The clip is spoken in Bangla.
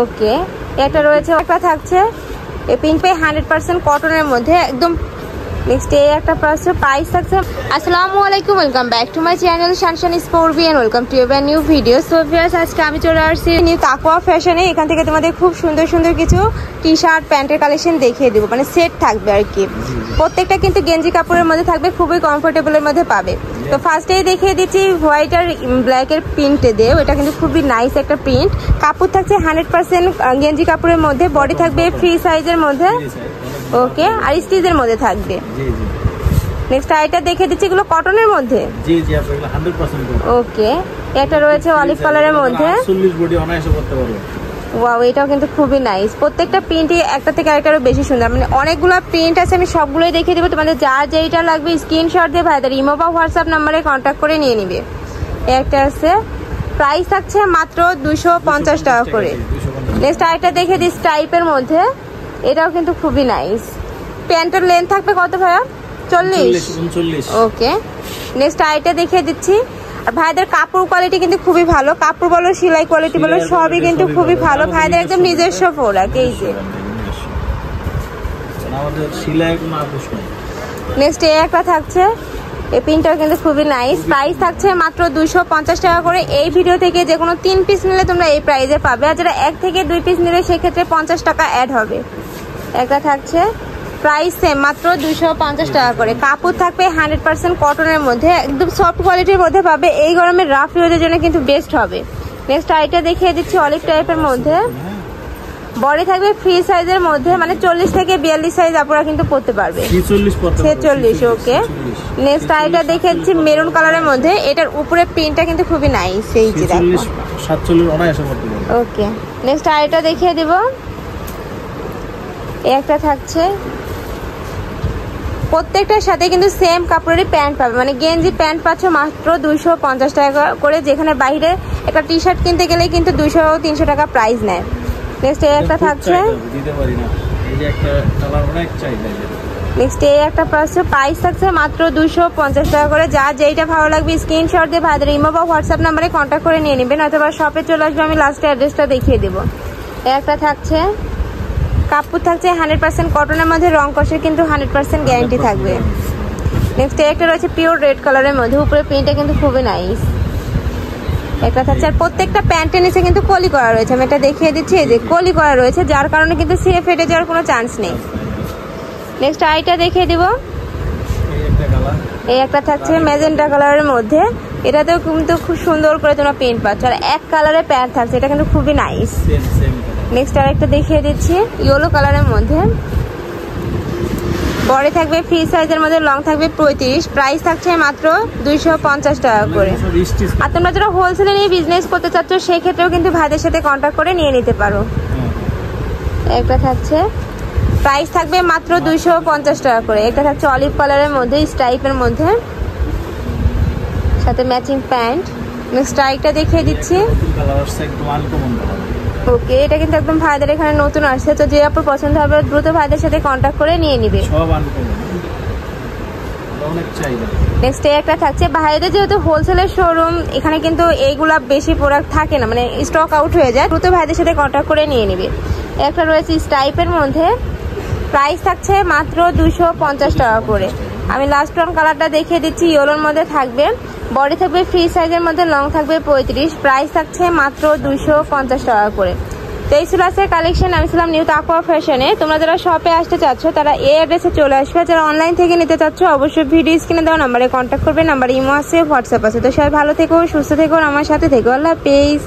ওকে এটা রয়েছে একটা থাকছে। এই পিঙ্ক পে হান্ড্রেড পার্সেন্ট কটনের মধ্যে একদম নেক্সট এই একটা প্রাইস প্রাইস থাকছে। আসসালামু আলাইকুম welcome back to my channel শানশান স্পোর্বি and welcome to your new video so viewers আজকে আমি চলে আসছি নিউ তাকোয়া ফ্যাশনে এখান থেকে তোমাদের খুব সুন্দর সুন্দর কিছু টি শার্ট প্যান্টের কালেকশন দেখিয়ে দেবো। মানে সেট থাকবে আর কি। প্রত্যেকটা কিন্তু গেঞ্জি কাপড়ের মধ্যে থাকবে খুবই কমফোর্টেবলের মধ্যে পাবে। তো ফার্স্টেই দেখিয়ে দিচ্ছি হোয়াইট আর ব্ল্যাকের প্রিন্টে দেও। এটা কিন্তু খুবই নাইস একটা প্রিন্ট কাপড় থাকছে হান্ড্রেড পার্সেন্ট গেঞ্জি কাপড়ের মধ্যে। বডি থাকবে ফ্রি সাইজের মধ্যে। ওকে? আর স্টিচের মধ্যে থাকবে? জি জি। নেক্সট আইটা দেখে দিচ্ছি এগুলো কটনের মধ্যে? জি জি হান্ড্রেড পার্সেন্ট ওকে। একটা রয়েছে অলিভ কালারের মধ্যে। চল্লিশ বডি অনায়াসে করতে পারবে। ওয়াও এটাও কিন্তু খুবই নাইস প্রত্যেকটা প্রিন্টই একটা থেকে আরেকটারও বেশি সুন্দর। মানে অনেকগুলো প্রিন্ট আছে আমি সবগুলোই দেখিয়ে দেবো। তোমাদের যার যেইটা লাগবে স্ক্রিনশট দিয়ে ভাইদের ইমো বা হোয়াটসঅ্যাপ নাম্বারে কন্ট্যাক্ট করে নিয়ে নিবে। একটা আছে প্রাইস থাকছে মাত্র দুশো পঞ্চাশ টাকা করে। নেক্সট আরেকটা দেখে দিস টাইপের মধ্যে। এটাও কিন্তু খুবই নাইস প্যান্টের লেন্থ থাকবে কত ভাইয়া? চল্লিশ? ওকে। নেক্সট আইটা দেখিয়ে দিচ্ছি। আর ভাইদের কাপড় কোয়ালিটি কিন্তু খুবই ভালো। কাপড় বলো সেলাই কোয়ালিটি বলো সবই কিন্তু খুবই ভালো। ভাইদের একদম নিজস্ব প্রোডাক্ট এই যে। নেই। নেক্সট এই একটা থাকছে। এই প্রিন্টটা কিন্তু খুবই নাইস প্রাইস থাকছে মাত্র দুশো পঞ্চাশ টাকা করে। এই ভিডিও থেকে যে কোনো তিন পিস নিলে তোমরা এই প্রাইজে পাবে। আর যারা এক থেকে দুই পিস নিলে সেক্ষেত্রে পঞ্চাশ টাকা অ্যাড হবে। একটা থাকছে। প্রাইস সেম মাত্র দুশো পঞ্চাশ টাকা করে। কাপড় থাকবে হান্ড্রেড পার্সেন্ট কটনের মধ্যে। একদম সফট কোয়ালিটির মধ্যে পাবে। এই গরমে রাফ ইউজের জন্য কিন্তু বেস্ট হবে। নেক্সট আইটা দেখিয়ে দিচ্ছি অলিভ টাইপের মধ্যে। বডি থাকবে ফ্রি সাইজের মধ্যে মানে চল্লিশ থেকে বিয়াল্লিশ সাইজ আপনারা কিন্তু পড়তে পারবে। ছিচল্লিশ ওকে নেক্সট আইটা দেখেছি মেরুন কালারের মধ্যে। এটার উপরে প্রিন্টটা কিন্তু খুবই নাইস এই যে দেখো। করতে পারবে। ওকে নেক্সট আইটা দেখিয়ে দিব। একটা থাকছে। প্রত্যেকটার সাথে কিন্তু সেম কাপড়েরই প্যান্ট পাবে। মানে গেঞ্জি প্যান্ট পাচ্ছ মাত্র দুইশো পঞ্চাশ টাকা করে। যেখানে বাইরে একটা টি শার্ট কিনতে গেলেই কিন্তু দুইশো তিনশো টাকা প্রাইস নেয়। নেক্সট এই একটা থাকছে। নেক্সট এই একটা প্রাইস প্রাইস থাকছে মাত্র দুশো পঞ্চাশ টাকা করে। যা যেইটা ভালো লাগবে স্ক্রিনশট দিয়ে ভাইদের ইমো বা হোয়াটসঅ্যাপ নাম্বারে কন্ট্যাক্ট করে নিয়ে নেবেন। অথবা শপে চলে আসবে আমি লাস্টে অ্যাড্রেসটা দেখিয়ে দেবো। একটা থাকছে কাপড় থাকছে, হান্ড্রেড পার্সেন্ট কটনের মধ্যে, রং কষের কিন্তু হান্ড্রেড পার্সেন্ট গ্যারান্টি থাকবে। নেক্সট একটা রয়েছে পিওর রেড কালারের মধ্যে, উপরে প্রিন্টটা কিন্তু খুবই নাইস একটা থাকছে, আর প্রত্যেকটা প্যান্টের নিচে কিন্তু কলি করা রয়েছে। আমি এটা দেখিয়ে দিচ্ছি, এই যে কলি করা রয়েছে, যার কারণে কিন্তু সিয়ে ফেটে যাওয়ার কোনো চান্স নেই। নেক্সট আইটা দেখিয়ে দিব। এই একটা থাকছে ম্যাজেন্টা কালারের মধ্যে। এটাতেও কিন্তু খুব সুন্দর করে তোমরা প্রিন্ট পাচ্ছ। আর এক কালারের প্যান্ট থাকছে, এটা কিন্তু খুবই নাইস নেক্সট আরেকটা দেখিয়ে দিচ্ছি। ইয়েলো কালারের মধ্যে। বড় থাকবে ফ্রি সাইজের মধ্যে লং থাকবে পঁয়ত্রিশ। প্রাইস থাকছে মাত্র দুইশো পঞ্চাশ টাকা করে। আর তোমরা যারা হোলসেলে নিয়ে বিজনেস করতে চাচ্ছ সেই ক্ষেত্রেও কিন্তু ভাইদের সাথে কন্ট্যাক্ট করে নিয়ে নিতে পারো। একটা থাকছে। প্রাইস থাকবে মাত্র দুইশো পঞ্চাশ টাকা করে। একটা থাকছে অলিভ কালারের মধ্যে স্ট্রাইপের মধ্যে। সাথে ম্যাচিং প্যান্ট স্ট্রাইকটা দেখিয়ে দিচ্ছি। ওকে এটা কিন্তু একদম ভাইদের এখানে নতুন আসছে তো যে আপনার পছন্দ হবে দ্রুত ভাইদের সাথে কন্ট্যাক্ট করে নিয়ে নিবে। সব নেক্সট একটা থাকছে। যেহেতু হোলসেলের শোরুম এখানে কিন্তু এইগুলা বেশি প্রোডাক্ট থাকে না মানে স্টক আউট হয়ে যায় দ্রুত ভাইদের সাথে কন্ট্যাক্ট করে নিয়ে নিবে। একটা রয়েছে স্টাইপের মধ্যে। প্রাইস থাকছে মাত্র দুশো পঞ্চাশ টাকা করে। আমি লাস্ট ওয়ান কালারটা দেখিয়ে দিচ্ছি ইয়েলোর মধ্যে থাকবে। বডি থাকবে ফ্রি সাইজের মধ্যে লং থাকবে পঁয়ত্রিশ। প্রাইস থাকছে মাত্র দুশো পঞ্চাশ টাকা করে। তো এই ছিল কালেকশন আমি ছিলাম নিউ তাকুয়া ফ্যাশনে তোমরা যারা শপে আসতে চাচ্ছ, তারা এই অ্যাড্রেসে চলে আসবে। যারা অনলাইন থেকে নিতে চাচ্ছ, অবশ্যই ভিডিও স্ক্রিনে দেওয়া নাম্বারে কন্ট্যাক্ট করবে। নাম্বার ইমো আছে হোয়াটসঅ্যাপ আছে। তো সবাই ভালো থেকো, সুস্থ থেকো আমার সাথে থেকো। আল্লাহ হাফেজ।